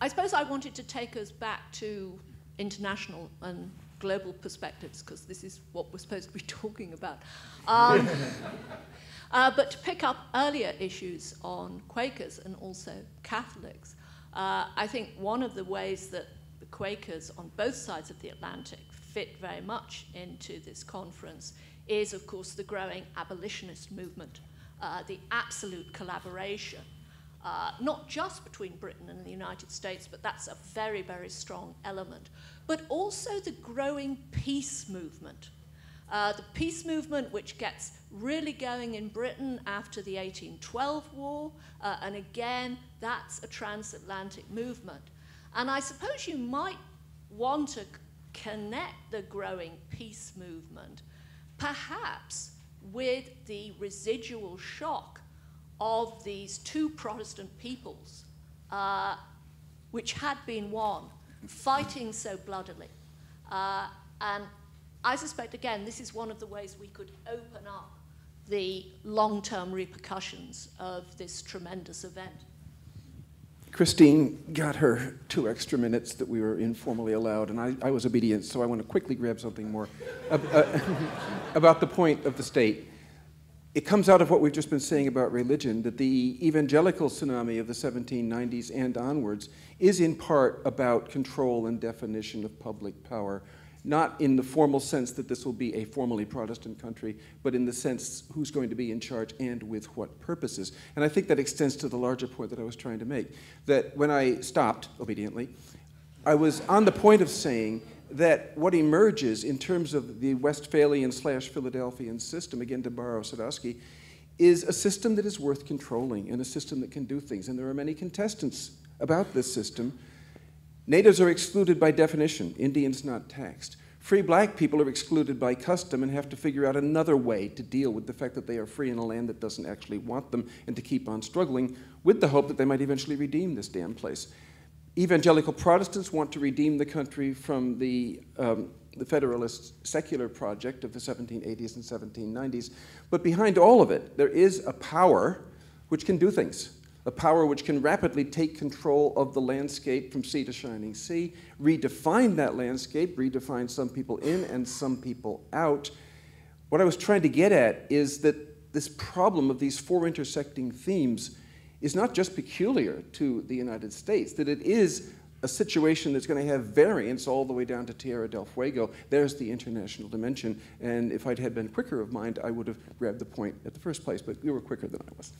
I suppose I wanted to take us back to international and global perspectives because this is what we're supposed to be talking about. Um, uh, but to pick up earlier issues on Quakers and also Catholics, uh, I think one of the ways that the Quakers on both sides of the Atlantic fit very much into this conference is, of course, the growing abolitionist movement, uh, the absolute collaboration, uh, not just between Britain and the United States, but that's a very, very strong element, but also the growing peace movement. Uh, the peace movement, which gets really going in Britain after the 1812 war, uh, and again, that's a transatlantic movement. And I suppose you might want to connect the growing peace movement perhaps with the residual shock of these two Protestant peoples, uh, which had been one, fighting so bloodily. Uh, and I suspect, again, this is one of the ways we could open up the long term repercussions of this tremendous event. Christine got her two extra minutes that we were informally allowed, and I, I was obedient, so I want to quickly grab something more uh, about the point of the state. It comes out of what we've just been saying about religion that the evangelical tsunami of the 1790s and onwards is in part about control and definition of public power not in the formal sense that this will be a formally Protestant country, but in the sense who's going to be in charge and with what purposes. And I think that extends to the larger point that I was trying to make. That when I stopped obediently, I was on the point of saying that what emerges in terms of the Westphalian slash Philadelphian system, again to borrow Sadowski, is a system that is worth controlling and a system that can do things. And there are many contestants about this system Natives are excluded by definition, Indians not taxed. Free black people are excluded by custom and have to figure out another way to deal with the fact that they are free in a land that doesn't actually want them and to keep on struggling with the hope that they might eventually redeem this damn place. Evangelical Protestants want to redeem the country from the, um, the Federalist secular project of the 1780s and 1790s. But behind all of it, there is a power which can do things a power which can rapidly take control of the landscape from sea to shining sea, redefine that landscape, redefine some people in and some people out. What I was trying to get at is that this problem of these four intersecting themes is not just peculiar to the United States, that it is a situation that's going to have variance all the way down to Tierra del Fuego. There's the international dimension. And if I'd had been quicker of mind, I would have grabbed the point at the first place, but you were quicker than I was.